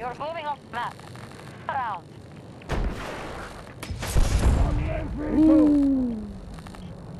You're moving off map. Around.